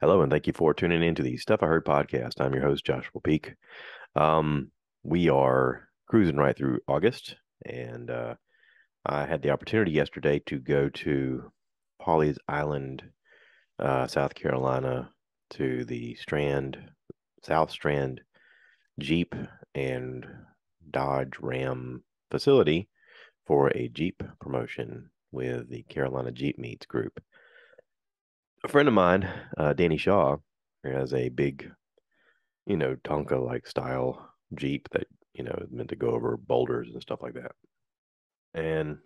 Hello, and thank you for tuning in to the Stuff I Heard podcast. I'm your host, Joshua Peek. Um, we are cruising right through August, and uh, I had the opportunity yesterday to go to Pawleys Island, uh, South Carolina, to the Strand, South Strand Jeep and Dodge Ram facility for a Jeep promotion with the Carolina Jeep Meets group. A friend of mine, uh, Danny Shaw, has a big, you know, Tonka like style Jeep that, you know, is meant to go over boulders and stuff like that. And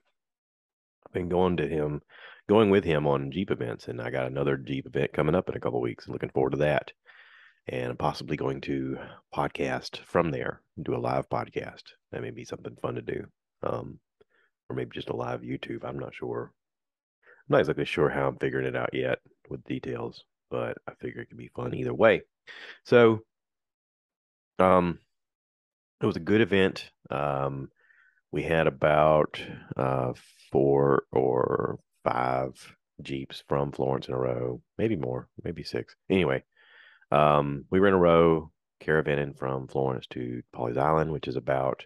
I've been going to him, going with him on Jeep events, and I got another Jeep event coming up in a couple weeks. Looking forward to that, and I'm possibly going to podcast from there, and do a live podcast. That may be something fun to do, um, or maybe just a live YouTube. I'm not sure. I'm not exactly sure how I'm figuring it out yet with details, but I figure it could be fun either way. So, um, it was a good event. Um, we had about uh, four or five Jeeps from Florence in a row, maybe more, maybe six. Anyway, um, we were in a row caravanning from Florence to Pawleys Island, which is about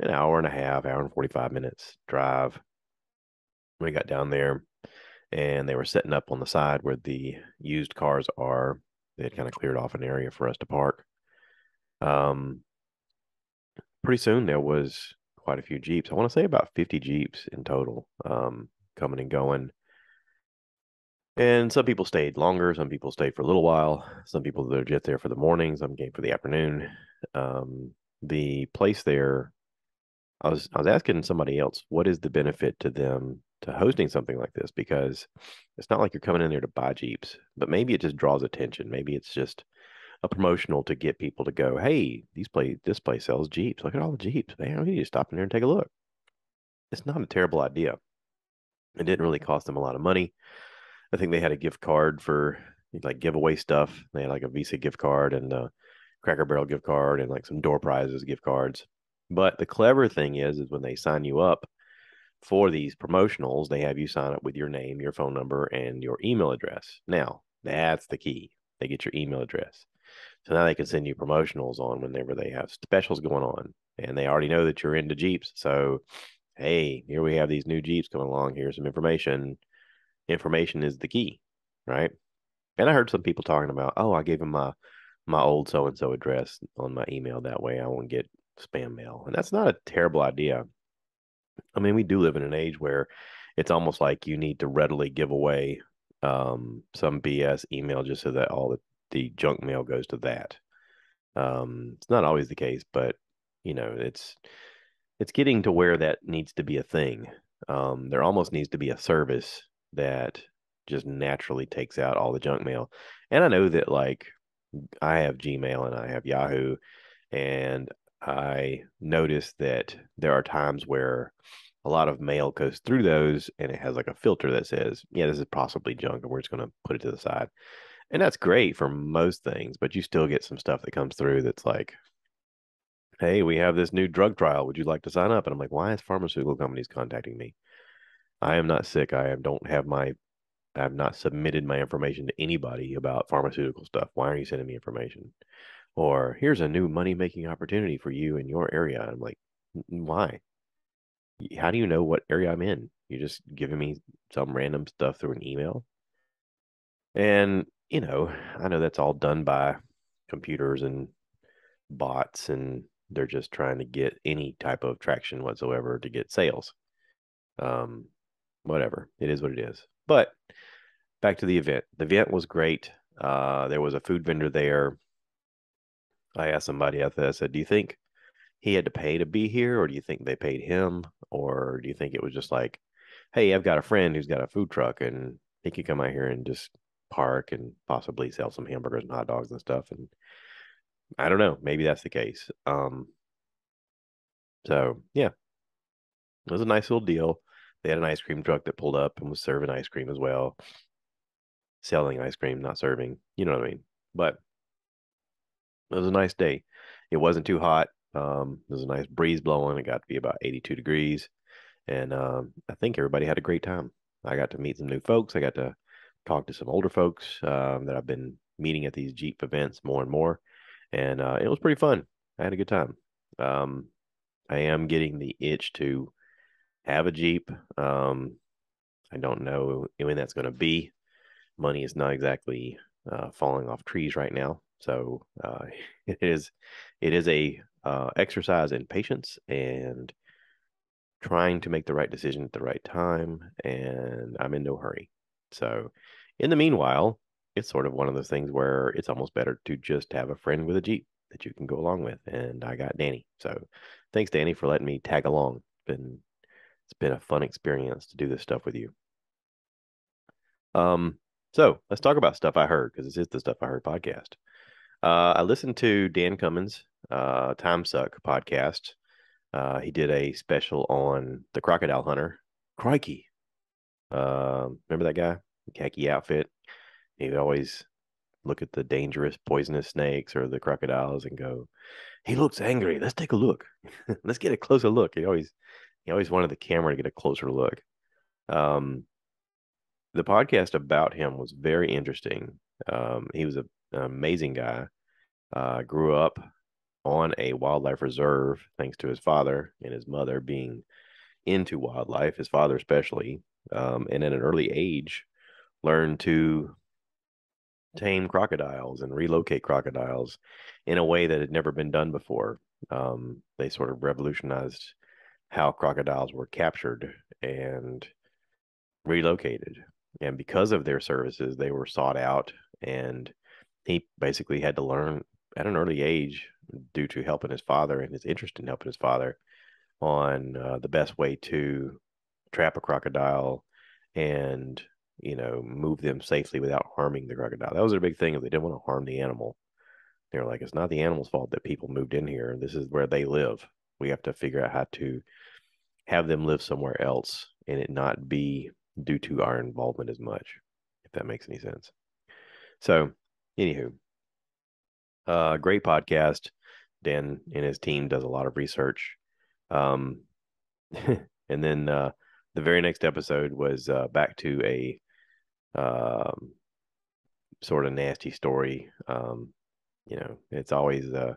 an hour and a half, hour and 45 minutes drive. We got down there and they were setting up on the side where the used cars are. They had kind of cleared off an area for us to park. Um, pretty soon there was quite a few Jeeps. I want to say about 50 Jeeps in total, um, coming and going. And some people stayed longer. Some people stayed for a little while. Some people they're just there for the morning. Some came for the afternoon. Um, the place there, I was I was asking somebody else, what is the benefit to them to hosting something like this? Because it's not like you're coming in there to buy Jeeps, but maybe it just draws attention. Maybe it's just a promotional to get people to go, hey, these play this place sells Jeeps. Look at all the Jeeps. Man, we need to stop in there and take a look. It's not a terrible idea. It didn't really cost them a lot of money. I think they had a gift card for like giveaway stuff. They had like a Visa gift card and a Cracker Barrel gift card and like some door prizes gift cards. But the clever thing is, is when they sign you up for these promotionals, they have you sign up with your name, your phone number, and your email address. Now, that's the key. They get your email address. So now they can send you promotionals on whenever they have specials going on. And they already know that you're into Jeeps. So, hey, here we have these new Jeeps coming along. Here's some information. Information is the key, right? And I heard some people talking about, oh, I gave them my my old so and so address on my email. That way I won't get spam mail. And that's not a terrible idea. I mean, we do live in an age where it's almost like you need to readily give away um, some BS email just so that all the the junk mail goes to that. Um, it's not always the case, but you know, it's it's getting to where that needs to be a thing. Um, there almost needs to be a service that just naturally takes out all the junk mail. And I know that like I have Gmail and I have Yahoo, and I notice that there are times where a lot of mail goes through those and it has like a filter that says, yeah, this is possibly junk, and we're just going to put it to the side. And that's great for most things but you still get some stuff that comes through that's like hey we have this new drug trial. Would you like to sign up? And i'm like why is pharmaceutical companies contacting me? I am not sick. I don't have my i have not submitted my information to anybody about pharmaceutical stuff. Why are you sending me information or here's a new money making opportunity for you in your area i'm like why how do you know what area i'm in you're just giving me some random stuff through an email and you know, I know that's all done by computers and bots, and they're just trying to get any type of traction whatsoever to get sales. Um, whatever, it is what it is. But back to the event. The event was great. Uh, there was a food vendor there. I asked somebody after that, I said, Do you think he had to pay to be here, or do you think they paid him? Or do you think it was just like, hey, I've got a friend who's got a food truck and he could come out here and just park and possibly sell some hamburgers and hot dogs and stuff. And I don't know, maybe that's the case. Um, so yeah, it was a nice little deal. They had an ice cream truck that pulled up and was serving ice cream as well, selling ice cream, not serving. You know what I mean? But it was a nice day. It wasn't too hot. Um, there was a nice breeze blowing. It got to be about 82 degrees. And um, I think everybody had a great time. I got to meet some new folks. I got to talk to some older folks um, that I've been meeting at these Jeep events more and more, and uh, it was pretty fun. I had a good time. Um, I am getting the itch to have a Jeep. Um, I don't know when that's going to be. Money is not exactly uh, falling off trees right now, so uh, it is it is a uh, exercise in patience and trying to make the right decision at the right time. And I'm in no hurry. So, in the meanwhile, it's sort of one of those things where it's almost better to just have a friend with a Jeep that you can go along with. And I got Danny. So, thanks, Danny, for letting me tag along. It's been it's been a fun experience to do this stuff with you. Um, so let's talk about stuff I heard because this is the stuff I heard podcast. Uh, I listened to Dan Cummins' uh, Time Suck podcast. Uh, he did a special on the crocodile hunter. Crikey. Uh, remember that guy? khaki outfit. He would always look at the dangerous poisonous snakes or the crocodiles and go, he looks angry. Let's take a look. Let's get a closer look. He always he always wanted the camera to get a closer look. Um, the podcast about him was very interesting. Um, he was a, an amazing guy. Uh, grew up on a wildlife reserve thanks to his father and his mother being into wildlife, his father especially, um, and at an early age learned to tame crocodiles and relocate crocodiles in a way that had never been done before. Um, they sort of revolutionized how crocodiles were captured and relocated. And because of their services, they were sought out. And he basically had to learn at an early age, due to helping his father and his interest in helping his father, on uh, the best way to trap a crocodile and you know, move them safely without harming the crocodile. That was their big thing. If they didn't want to harm the animal, they were like, it's not the animal's fault that people moved in here. This is where they live. We have to figure out how to have them live somewhere else and it not be due to our involvement as much, if that makes any sense. So, anywho, uh, great podcast. Dan and his team does a lot of research. Um, and then uh, the very next episode was uh, back to a um, sort of nasty story. Um, you know, it's always uh,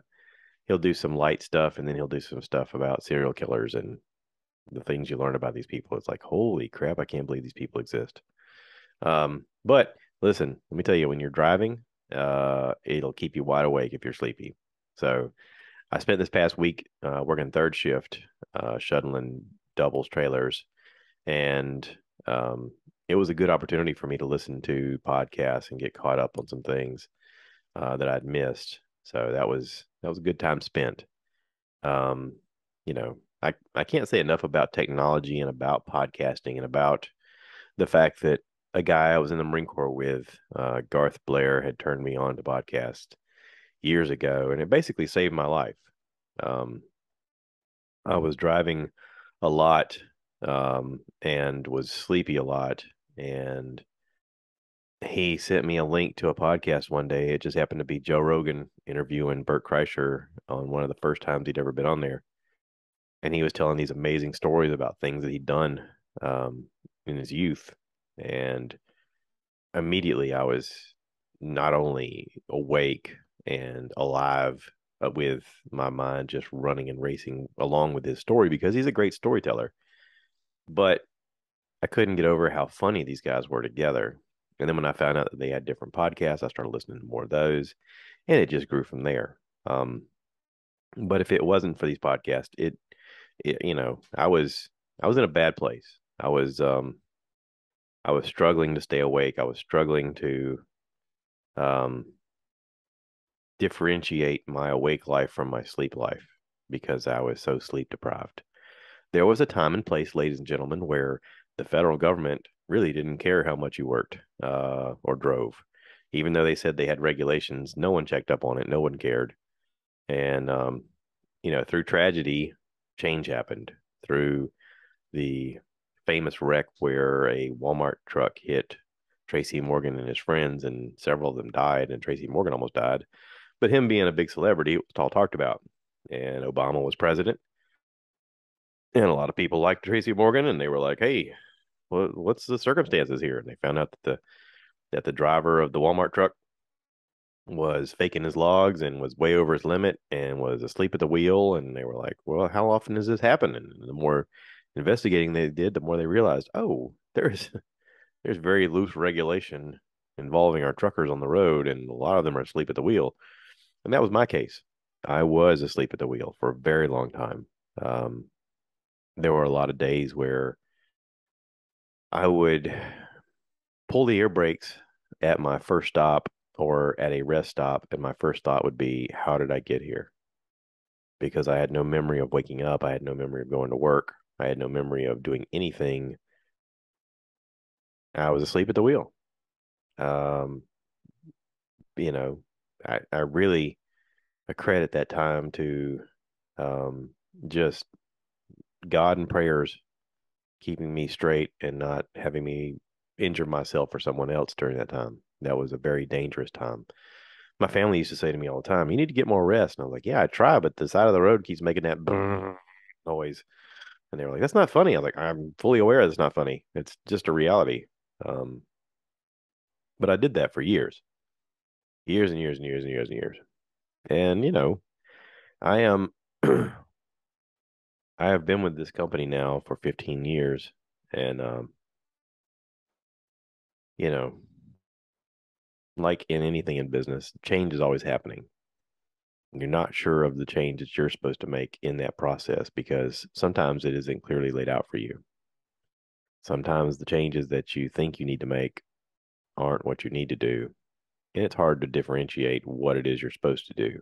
he'll do some light stuff and then he'll do some stuff about serial killers and the things you learn about these people. It's like, holy crap, I can't believe these people exist. Um, but listen, let me tell you, when you're driving, uh, it'll keep you wide awake if you're sleepy. So I spent this past week uh, working third shift, uh, shuttling doubles trailers, and um, it was a good opportunity for me to listen to podcasts and get caught up on some things uh, that I'd missed. So that was that was a good time spent. Um, you know, I I can't say enough about technology and about podcasting and about the fact that a guy I was in the Marine Corps with, uh, Garth Blair, had turned me on to podcast years ago, and it basically saved my life. Um, I was driving a lot um, and was sleepy a lot and he sent me a link to a podcast one day. It just happened to be Joe Rogan interviewing Bert Kreischer on one of the first times he'd ever been on there. And he was telling these amazing stories about things that he'd done um, in his youth. And immediately I was not only awake and alive, with my mind just running and racing along with his story because he's a great storyteller. But I couldn't get over how funny these guys were together. And then when I found out that they had different podcasts, I started listening to more of those, and it just grew from there. Um, but if it wasn't for these podcasts, it, it, you know, I was I was in a bad place. I was um, I was struggling to stay awake. I was struggling to um, differentiate my awake life from my sleep life because I was so sleep deprived. There was a time and place, ladies and gentlemen, where the federal government really didn't care how much you worked uh, or drove. Even though they said they had regulations, no one checked up on it. No one cared. And, um, you know, through tragedy, change happened. Through the famous wreck where a Walmart truck hit Tracy Morgan and his friends, and several of them died, and Tracy Morgan almost died. But him being a big celebrity, it was all talked about. And Obama was president, and a lot of people liked Tracy Morgan, and they were like, "Hey, what's the circumstances here?" And they found out that the that the driver of the Walmart truck was faking his logs and was way over his limit and was asleep at the wheel. And they were like, well, how often is this happening? And the more investigating they did, the more they realized, oh, there's there's very loose regulation involving our truckers on the road, and a lot of them are asleep at the wheel. And that was my case. I was asleep at the wheel for a very long time. Um, there were a lot of days where I would pull the air brakes at my first stop or at a rest stop, and my first thought would be, How did I get here? Because I had no memory of waking up. I had no memory of going to work. I had no memory of doing anything. I was asleep at the wheel. Um, you know, I, I really accredit that time to um, just God and prayers keeping me straight and not having me injure myself or someone else during that time. That was a very dangerous time. My family used to say to me all the time, "You need to get more rest." And I was like, "Yeah, I try, but the side of the road keeps making that noise." And they were like, "That's not funny." I was like, "I'm fully aware that's not funny. It's just a reality." Um, but I did that for years, years and years and years and years and years. And you know, I am. I have been with this company now for 15 years, and um, you know, like in anything in business, change is always happening. You're not sure of the change that you're supposed to make in that process because sometimes it isn't clearly laid out for you. Sometimes the changes that you think you need to make aren't what you need to do. And it's hard to differentiate what it is you're supposed to do.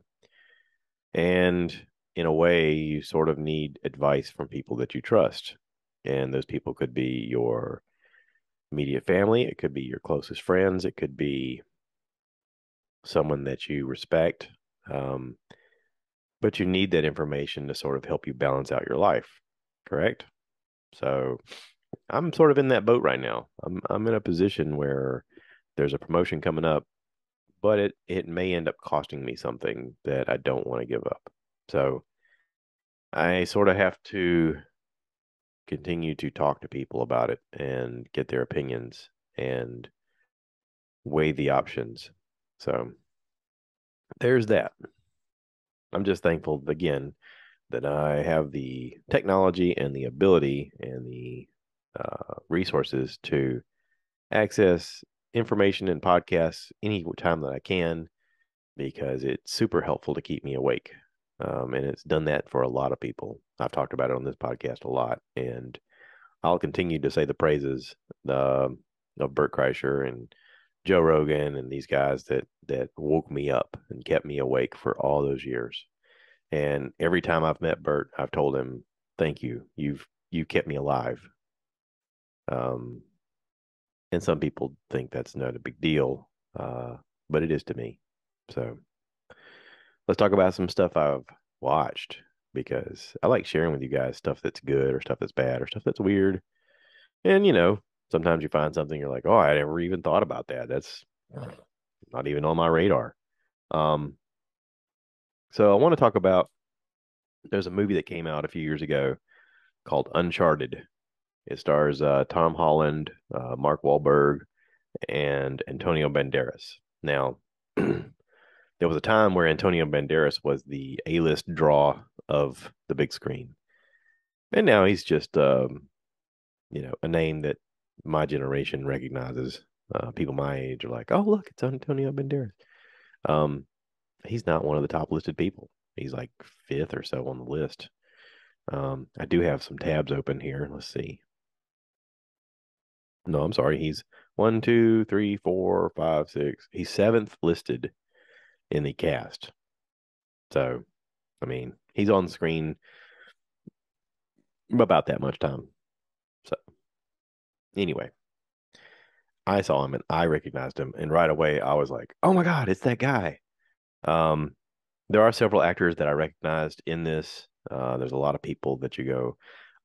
And in a way, you sort of need advice from people that you trust. And those people could be your immediate family, it could be your closest friends, it could be someone that you respect. Um, but you need that information to sort of help you balance out your life, correct? So I'm sort of in that boat right now. I'm I'm in a position where there's a promotion coming up, but it it may end up costing me something that I don't want to give up. So I sort of have to continue to talk to people about it and get their opinions and weigh the options. So there's that. I'm just thankful again that I have the technology and the ability and the uh, resources to access information and podcasts any time that I can because it's super helpful to keep me awake. Um, and it's done that for a lot of people. I've talked about it on this podcast a lot, and I'll continue to say the praises uh, of Bert Kreischer and Joe Rogan and these guys that that woke me up and kept me awake for all those years. And every time I've met Bert, I've told him, "Thank you. You've you kept me alive." Um, and some people think that's not a big deal, uh, but it is to me. So let's talk about some stuff I've watched because I like sharing with you guys stuff that's good or stuff that's bad or stuff that's weird. And you know, sometimes you find something you're like, "Oh, I never even thought about that. That's not even on my radar." Um so I want to talk about there's a movie that came out a few years ago called Uncharted. It stars uh, Tom Holland, uh, Mark Wahlberg, and Antonio Banderas. Now, there was a time where Antonio Banderas was the A-list draw of the big screen, and now he's just, um, you know, a name that my generation recognizes. Uh, people my age are like, "Oh, look, it's Antonio Banderas." Um, he's not one of the top listed people. He's like fifth or so on the list. Um, I do have some tabs open here. Let's see. No, I'm sorry. He's one, two, three, four, five, six. He's seventh listed in the cast. So, I mean, he's on screen about that much time. Anyway, I saw him and I recognized him, and right away I was like, "Oh my god, it's that guy!" Um, there are several actors that I recognized in this. Uh, there's a lot of people that you go,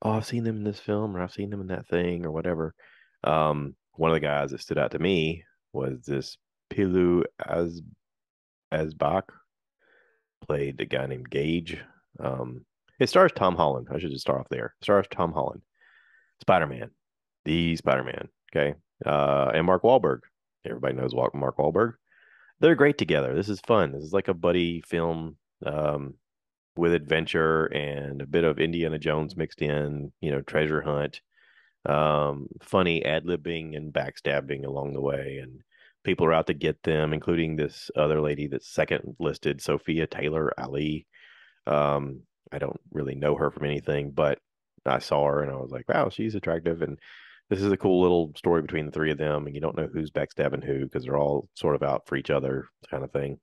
"Oh, I've seen them in this film, or I've seen them in that thing, or whatever." Um, one of the guys that stood out to me was this Pilou as Asbach played a guy named Gage. Um, it stars Tom Holland. I should just start off there. It stars Tom Holland, Spider Man, the Spider Man. Okay, uh, and Mark Wahlberg everybody knows Mark Wahlberg. They're great together. This is fun. This is like a buddy film um, with adventure and a bit of Indiana Jones mixed in, you know, treasure hunt, um, funny ad libbing and backstabbing along the way. And people are out to get them, including this other lady that's second listed, Sophia Taylor Ali. Um, I don't really know her from anything, but I saw her and I was like, wow, she's attractive. And this is a cool little story between the three of them. And you don't know who's backstabbing who because they're all sort of out for each other, kind of thing.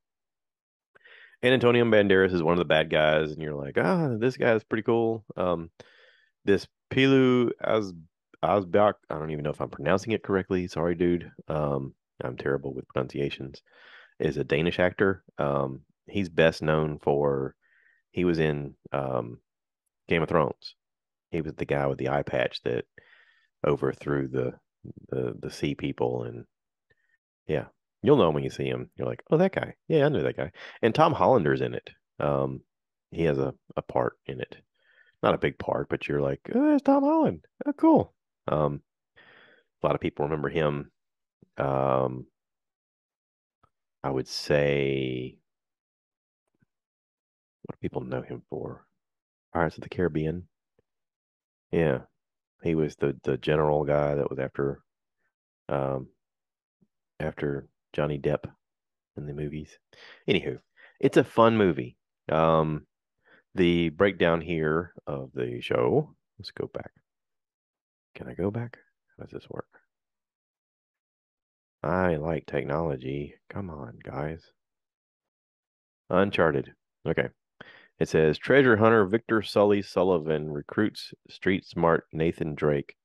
And Antonio Banderas is one of the bad guys, and you're like, ah, this guy is pretty cool. Um, this Pilou as Asbach, I don't even know if I'm pronouncing it correctly. Sorry, dude. Um, I'm terrible with pronunciations. Is a Danish actor. Um, he's best known for he was in um, Game of Thrones. He was the guy with the eye patch that overthrew the the the sea people and yeah. You'll know when you see him you're like oh that guy. Yeah i know that guy. And tom hollander's in it. Um he has a, a part in it. Not a big part but you're like oh it's tom holland. Oh cool. Um a lot of people remember him. Um i would say what do people know him for? Pirates of the caribbean? Yeah he was the the general guy that was after um after Johnny Depp in the movies. Anywho, it's a fun movie. Um the breakdown here of the show. Let's go back. Can I go back? How does this work? I like technology. Come on, guys. Uncharted. Okay. It says treasure hunter Victor Sully Sullivan recruits street smart Nathan Drake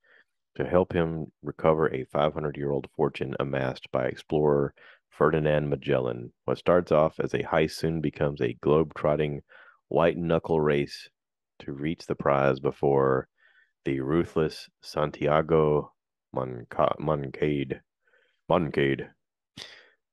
to help him recover a 500 year old fortune amassed by explorer Ferdinand Magellan. What starts off as a heist soon becomes a globe trotting white knuckle race to reach the prize before the ruthless Santiago Monca- Moncade, Moncade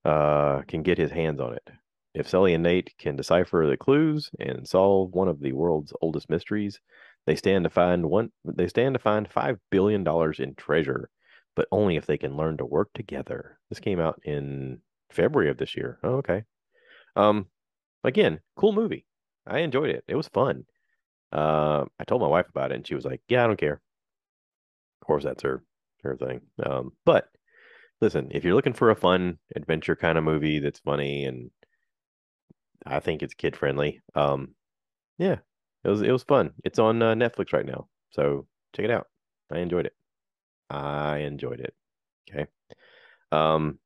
uh, can get his hands on it. If Sully and Nate can decipher the clues and solve one of the world's oldest mysteries, they stand to find one they stand to find 5 billion dollars in treasure, but only if they can learn to work together. This came out in February of this year. Oh, okay. Um again, cool movie. I enjoyed it. It was fun. Uh, I told my wife about it and she was like, "Yeah, I don't care." Of course, that's her her thing. Um, but listen, if you're looking for a fun adventure kind of movie that's funny and I think it's kid friendly. Um, yeah, it was it was fun. It's on uh, Netflix right now, so check it out. I enjoyed it. I enjoyed it. Okay. Um,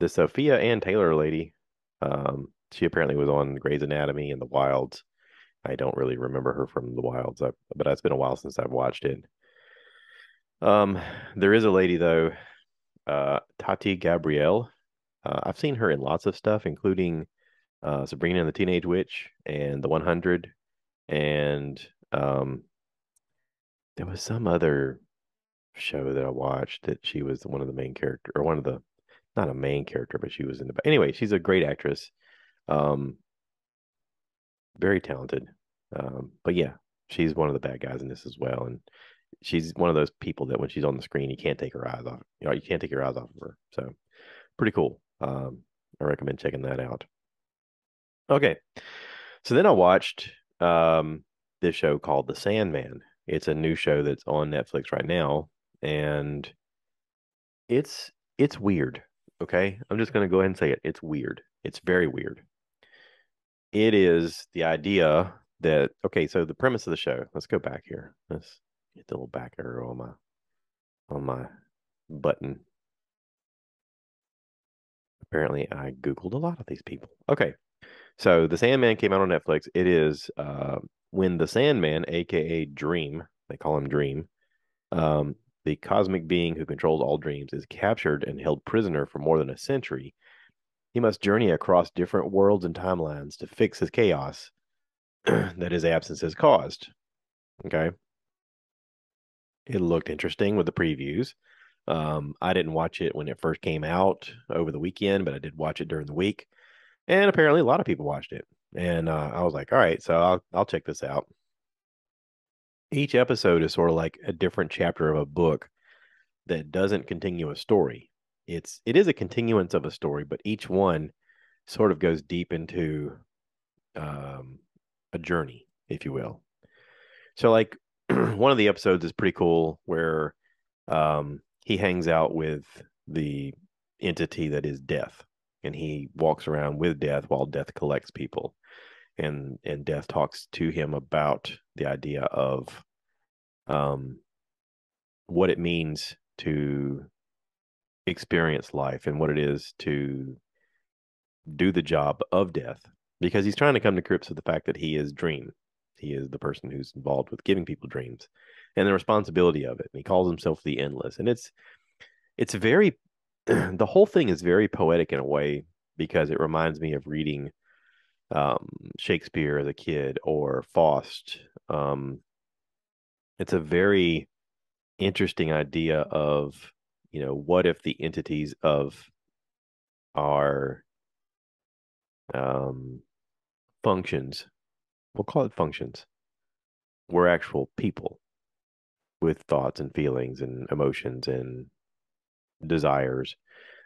the Sophia Ann Taylor lady, um, she apparently was on Grey's Anatomy and The Wilds. I don't really remember her from The Wilds, but it's been a while since I've watched it. Um, there is a lady though, uh, Tati Gabrielle. Uh, I've seen her in lots of stuff, including uh, Sabrina and the Teenage Witch and The 100. And um, there was some other show that I watched that she was one of the main character or one of the not a main character, but she was in the anyway, she's a great actress. Um, very talented. Um, but yeah, she's one of the bad guys in this as well. And she's one of those people that when she's on the screen, you can't take her eyes off. You know, you can't take your eyes off of her. So pretty cool. Um, I recommend checking that out. Okay. So then I watched um, this show called The Sandman. It's a new show that's on Netflix right now, and it's it's weird. Okay, I'm just gonna go ahead and say it. It's weird. It's very weird. It is the idea that okay. So the premise of the show. Let's go back here. Let's get the little back arrow on my on my button. Apparently, I googled a lot of these people. Okay, so the Sandman came out on Netflix. It is uh, when the Sandman, aka Dream, they call him Dream, um, the cosmic being who controls all dreams, is captured and held prisoner for more than a century. He must journey across different worlds and timelines to fix his chaos that his absence has caused. Okay. It looked interesting with the previews. Um, I didn't watch it when it first came out over the weekend, but I did watch it during the week and apparently a lot of people watched it. And uh, I was like, all right, so I'll I'll check this out. Each episode is sort of like a different chapter of a book that doesn't continue a story. it's it is a continuance of a story, but each one sort of goes deep into um, a journey, if you will. So, like one of the episodes is pretty cool where um, he hangs out with the entity that is death, and he walks around with death while death collects people, and and death talks to him about the idea of um, what it means to experience life and what it is to do the job of death. Because he's trying to come to grips with the fact that he is dream. He is the person who's involved with giving people dreams and the responsibility of it. And he calls himself the endless. And it's it's very the whole thing is very poetic in a way because it reminds me of reading um, Shakespeare as a kid or Faust. Um, it's a very interesting idea of you know what if the entities of our um, functions we'll call it functions were actual people with thoughts and feelings and emotions and desires.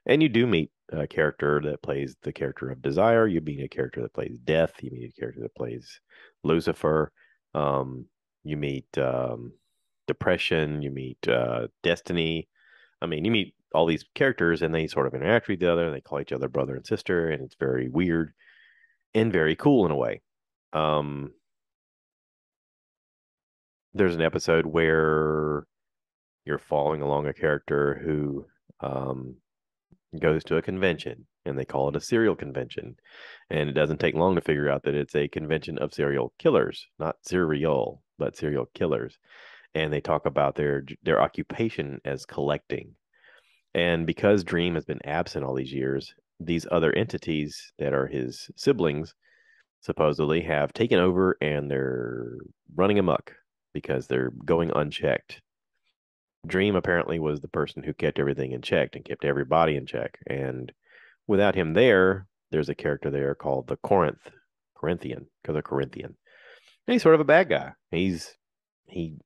And you do meet a character that plays the character of desire. You meet a character that plays death. You meet a character that plays lucifer. Um, you meet um, depression. You meet uh, destiny. I mean you meet all these characters and they sort of interact with each other and they call each other brother and sister and it's very weird and very cool in a way. Um, there's an episode where you're following along a character who um, goes to a convention and they call it a serial convention. And it doesn't take long to figure out that it's a convention of serial killers, not serial, but serial killers. And they talk about their their occupation as collecting. And because Dream has been absent all these years, these other entities that are his siblings supposedly have taken over and they're running amok because they're going unchecked. Dream apparently was the person who kept everything in check and kept everybody in check. And without him there, there's a character there called the Corinth, Corinthian, because of Corinthian. And he's sort of a bad guy. He's he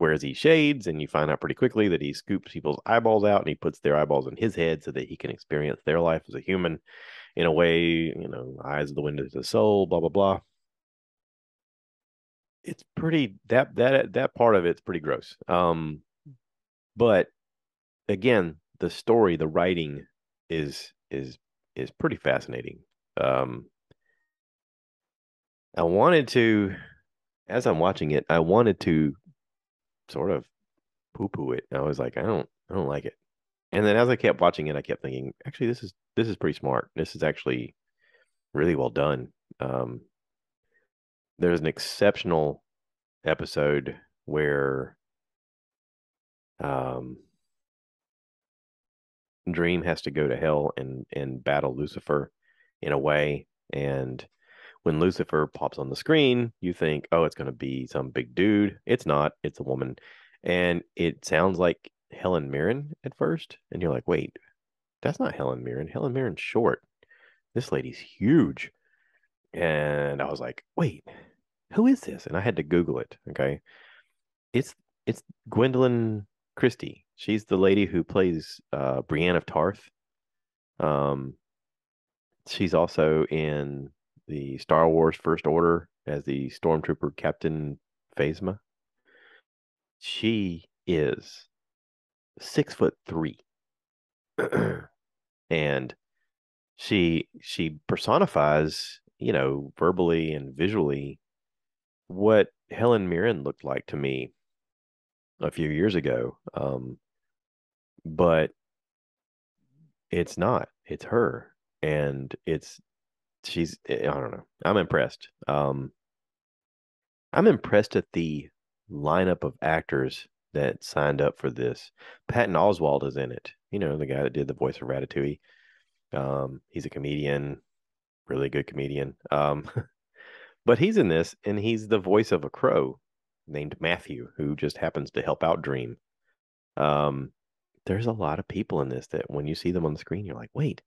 wears these shades, and you find out pretty quickly that he scoops people's eyeballs out and he puts their eyeballs in his head so that he can experience their life as a human in a way, you know, eyes of the window to the soul, blah blah blah. It's pretty that that that part of it's pretty gross. Um, but again, the story, the writing is is is pretty fascinating. Um, I wanted to, as I'm watching it, I wanted to sort of poo poo it. I was like, I don't, I don't like it. And then as I kept watching it, I kept thinking, actually, this is this is pretty smart. This is actually really well done. Um, there's an exceptional episode where um, Dream has to go to hell and and battle Lucifer in a way, and when Lucifer pops on the screen, you think, oh, it's going to be some big dude. It's not. It's a woman, and it sounds like Helen Mirren at first, and you're like, wait, that's not Helen Mirren. Helen Mirren's short. This lady's huge. And I was like, wait, who is this? And I had to Google it. Okay. It's it's Gwendoline Christie. She's the lady who plays uh Brienne of Tarth. Um she's also in the Star Wars First Order as the stormtrooper Captain Phasma. She is six foot three. and she she personifies, you know, verbally and visually what Helen Mirren looked like to me a few years ago. Um, but it's not. It's her, and it's she's. Eh, I don't know. I'm impressed. Um, I'm impressed at the lineup of actors that signed up for this. Patton Oswalt is in it. You know, the guy that did the voice of Ratatouille. Um, he's a comedian, really good comedian. Um, but he's in this, and he's the voice of a crow named Matthew, who just happens to help out Dream. Um, there's a lot of people in this that when you see them on the screen, you're like, wait,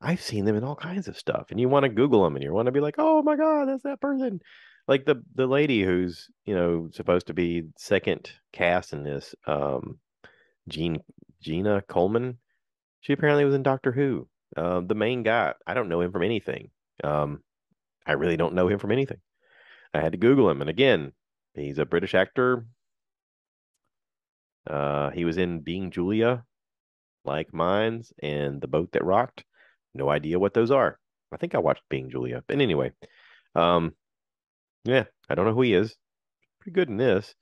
I've seen them in all kinds of stuff, and you want to Google them, and you want to be like, oh my god, that's that person like the the lady who's you know supposed to be second cast in this um Jean Gina Coleman She apparently was in Doctor Who. Uh, the main guy, I don't know him from anything. Um, I really don't know him from anything. I had to Google him, and again, he's a British actor. Uh, he was in Being Julia, Like Minds, and The Boat That Rocked. No idea what those are. I think I watched Being Julia, but anyway, um, yeah, I don't know who he is. Pretty good in this,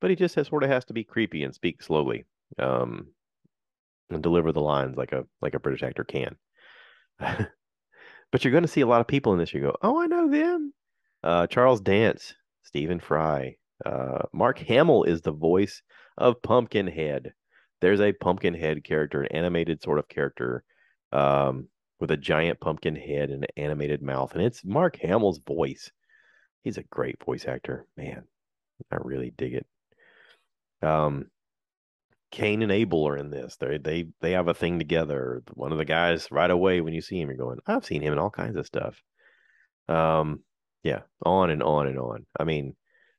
but he just has, sort of has to be creepy and speak slowly, um, and deliver the lines like a like a British actor can. but you're going to see a lot of people in this. You go, oh, I know them. Uh, Charles Dance, Stephen Fry, uh, Mark Hamill is the voice of Pumpkinhead. There's a Pumpkinhead character, an animated sort of character, um, with a giant pumpkin head and an animated mouth, and it's Mark Hamill's voice. He's a great voice actor, man. I really dig it. Um, Cain and Abel are in this. They they they have a thing together. One of the guys right away when you see him, you're going, I've seen him in all kinds of stuff. Um, yeah, on and on and on. I mean,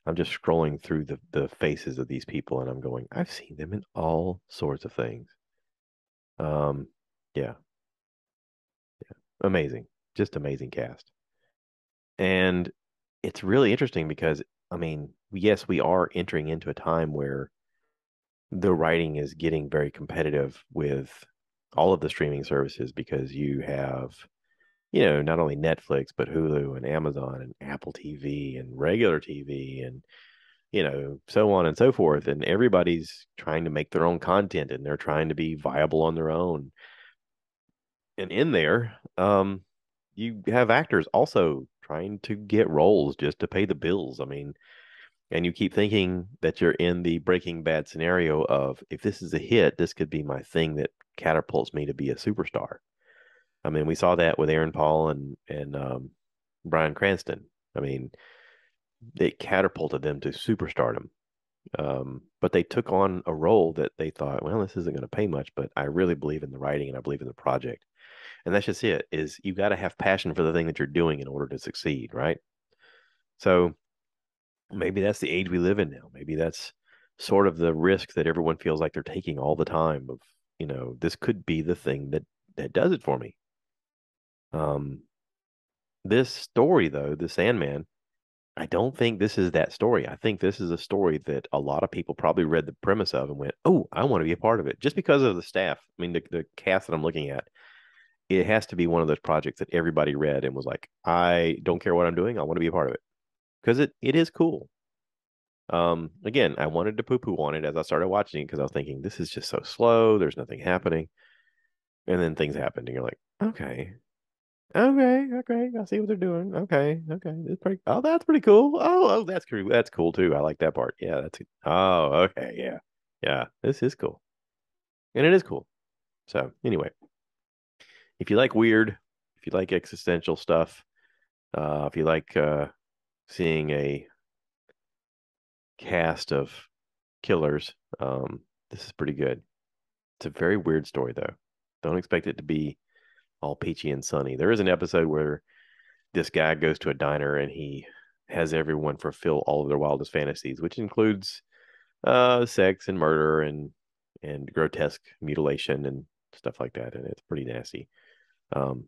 I'm just scrolling through the the faces of these people, and I'm going, I've seen them in all sorts of things. Um, yeah, yeah, amazing, just amazing cast. And it's really interesting because I mean, yes, we are entering into a time where the writing is getting very competitive with all of the streaming services because you have, you know, not only Netflix, but Hulu and Amazon and Apple TV and regular TV and, you know, so on and so forth. And everybody's trying to make their own content and they're trying to be viable on their own. And in there, um, you have actors also trying to get roles just to pay the bills. I mean, and you keep thinking that you're in the Breaking Bad scenario of if this is a hit, this could be my thing that catapults me to be a superstar. I mean, we saw that with Aaron Paul and and um, Bryan Cranston. I mean, it catapulted them to superstardom. Um, but they took on a role that they thought, well, this isn't going to pay much, but I really believe in the writing and I believe in the project. And that's just it. Is you got to have passion for the thing that you're doing in order to succeed, right? So maybe that's the age we live in now. Maybe that's sort of the risk that everyone feels like they're taking all the time of, you know, this could be the thing that that does it for me. Um this story though, the Sandman, I don't think this is that story. I think this is a story that a lot of people probably read the premise of and went, "Oh, I want to be a part of it." Just because of the staff. I mean, the, the cast that I'm looking at, it has to be one of those projects that everybody read and was like, "I don't care what I'm doing. I want to be a part of it." because it it is cool. Um, again, I wanted to poo poo on it as I started watching it because I was thinking this is just so slow. There's nothing happening, and then things happened, and you're like, okay, okay, okay, I see what they're doing. Okay, okay, it's pretty. Oh, that's pretty cool. Oh, oh, that's cool. That's cool too. I like that part. Yeah, that's. Oh, okay, yeah, yeah. This is cool, and it is cool. So anyway, if you like weird, if you like existential stuff, uh, if you like uh, seeing a cast of killers. Um, this is pretty good. It's a very weird story, though. Don't expect it to be all peachy and sunny. There is an episode where this guy goes to a diner and he has everyone fulfill all of their wildest fantasies, which includes uh, sex and murder and and grotesque mutilation and stuff like that. And it's pretty nasty. Um,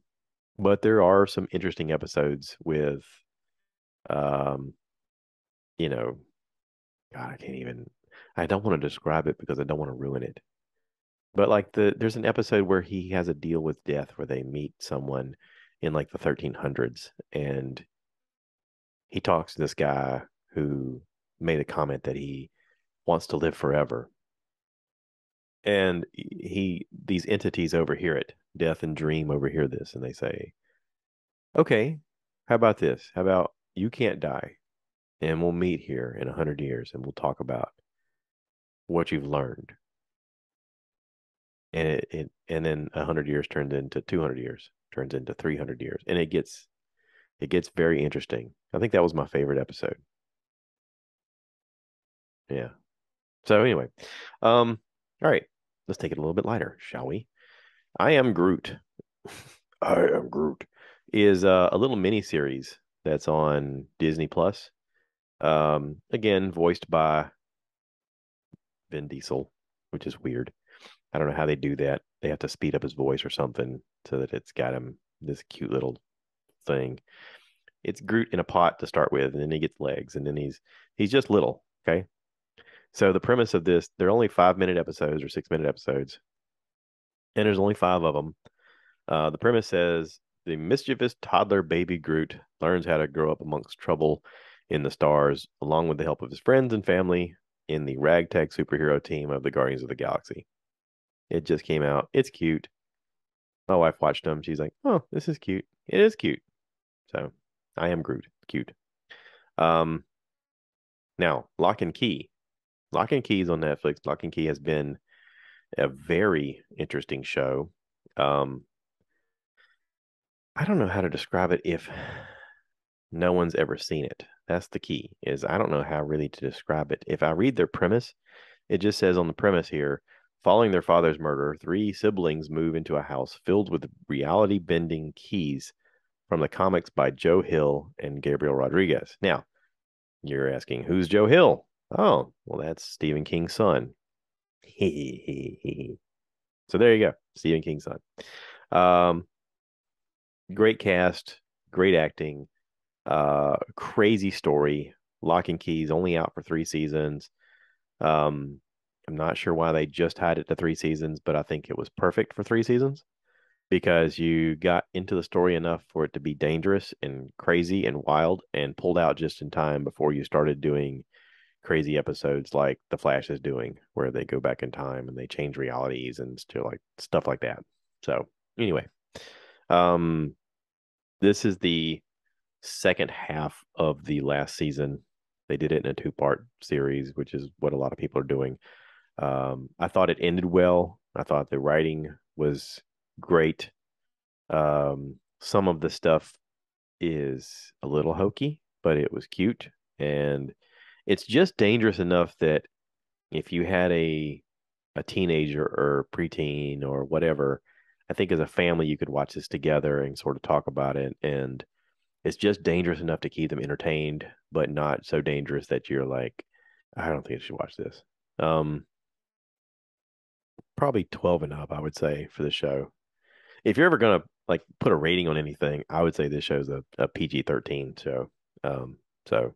but there are some interesting episodes with um, you know, God, I can't even. I don't want to describe it because I don't want to ruin it. But like the there's an episode where he has a deal with death where they meet someone in like the 1300s and he talks to this guy who made a comment that he wants to live forever. And he these entities overhear it. Death and dream overhear this and they say, "Okay, how about this? How about you can't die. And we'll meet here in a hundred years and we'll talk about what you've learned. And it, it and then a hundred years turns into two hundred years, turns into three hundred years. And it gets it gets very interesting. I think that was my favorite episode. Yeah. So anyway, um, all right, let's take it a little bit lighter, shall we? I am Groot. I am Groot is uh, a little mini series that's on Disney Plus. Um, again, voiced by Vin Diesel, which is weird. I don't know how they do that. they have to speed up his voice or something so that it's got him this cute little thing. It's Groot in a pot to start with, and then he gets legs, and then he's he's just little. Okay. So the premise of this, they're only five minute episodes or six minute episodes, and there's only five of them. Uh, the premise says the mischievous toddler baby Groot learns how to grow up amongst trouble in the stars, along with the help of his friends and family in the ragtag superhero team of the Guardians of the Galaxy. It just came out. It's cute. My wife watched them. She's like, "Oh, this is cute. It is cute." So, I am Groot. Cute. Um, now Locke and Key. Locke and Key is on Netflix. Locke and Key has been a very interesting show. Um, I don't know how to describe it if no one's ever seen it. That's the key. Is I don't know how really to describe it. If I read their premise, it just says on the premise here, following their father's murder, three siblings move into a house filled with reality bending keys from the comics by Joe Hill and Gabriel Rodriguez. Now, you're asking, who's Joe Hill? Oh, well, that's Stephen King's son. so there you go, Stephen King's son. Um, great cast, great acting, uh, crazy story. Locke and Keys only out for three seasons. Um, I'm not sure why they just had it to three seasons, but I think it was perfect for three seasons because you got into the story enough for it to be dangerous and crazy and wild and pulled out just in time before you started doing crazy episodes like The Flash is doing, where they go back in time and they change realities and to like stuff like that. So anyway, um, this is the second half of the last season. They did it in a two part series, which is what a lot of people are doing. Um, I thought it ended well. I thought the writing was great. Um, some of the stuff is a little hokey, but it was cute. And it's just dangerous enough that if you had a a teenager or preteen or whatever, I think as a family you could watch this together and sort of talk about it. And it's just dangerous enough to keep them entertained, but not so dangerous that you're like, I don't think I should watch this. Um, probably 12 and up, I would say, for the show. If you're ever gonna like put a rating on anything, I would say this show's a, a PG 13 show. Um, so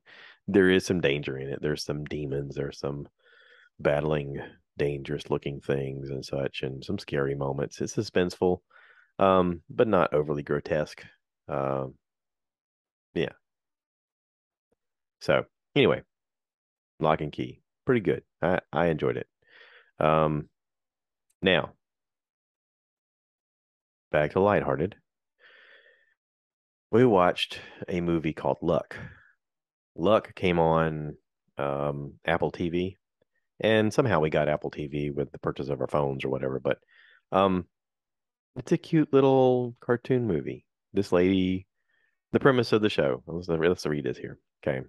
there is some danger in it. There's some demons, there's some battling dangerous looking things and such, and some scary moments. It's suspenseful, um, but not overly grotesque. Um, yeah. So anyway, Locke and Key, pretty good. I I enjoyed it. Um, now, back to lighthearted. We watched a movie called Luck. Luck came on um, Apple TV, and somehow we got Apple TV with the purchase of our phones or whatever. But um, it's a cute little cartoon movie. This lady, the premise of the show. Let's, let's read this here. Okay,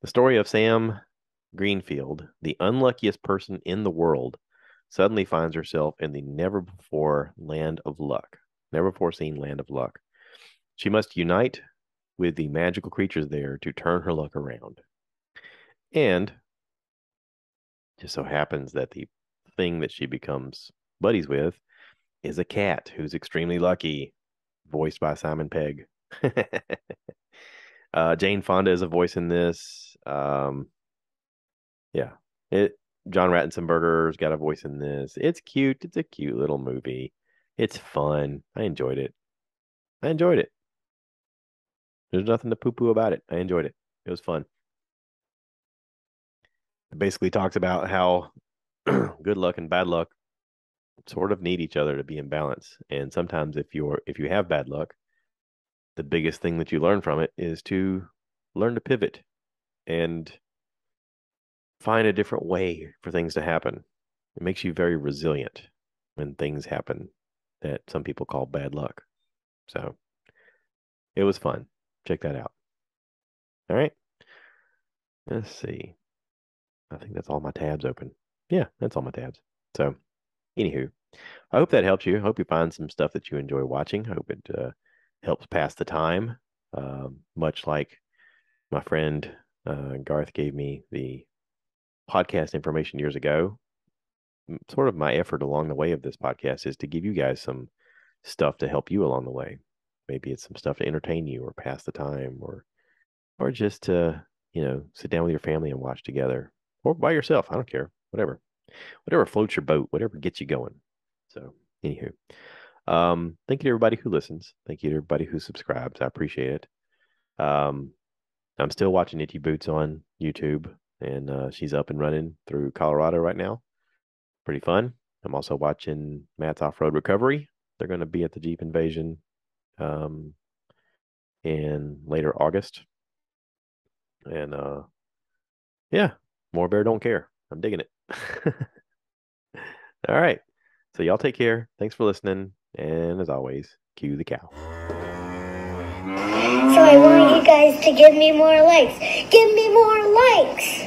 the story of Sam Greenfield, the unluckiest person in the world suddenly finds herself in the never before land of luck, never before seen land of luck. She must unite with the magical creatures there to turn her luck around. And just so happens that the thing that she becomes buddies with is a cat who's extremely lucky, voiced by Simon Pegg. uh, Jane Fonda is a voice in this. Um, yeah, it John Ratzenberger's got a voice in this. It's cute. It's a cute little movie. It's fun. I enjoyed it. I enjoyed it. There's nothing to poo poo about it. I enjoyed it. It was fun. It basically talks about how good luck and bad luck sort of need each other to be in balance. And sometimes if you're if you have bad luck, the biggest thing that you learn from it is to learn to pivot and find a different way for things to happen. It makes you very resilient when things happen that some people call bad luck. So it was fun. Check that out. All right. Let's see. I think that's all my tabs open. Yeah, that's all my tabs. So, anywho, I hope that helps you. I hope you find some stuff that you enjoy watching. I hope it uh, helps pass the time. Uh, much like my friend uh, Garth gave me the podcast information years ago. sort of my effort along the way of this podcast is to give you guys some stuff to help you along the way. Maybe it's some stuff to entertain you or pass the time or or just to, you know, sit down with your family and watch together or by yourself. I don't care. Whatever. Whatever floats your boat, whatever gets you going. So, anywho, um, thank you to everybody who listens. Thank you to everybody who subscribes. I appreciate it. Um, I'm still watching Itchy Boots on YouTube, and uh, she's up and running through Colorado right now. Pretty fun. I'm also watching Matt's Off Road Recovery. They're going to be at the Jeep Invasion um, in later August. And uh, yeah, more bear don't care. I'm digging it. All right. So y'all take care. Thanks for listening. And as always, cue the cow. So I want you guys to give me more likes. Give me more likes.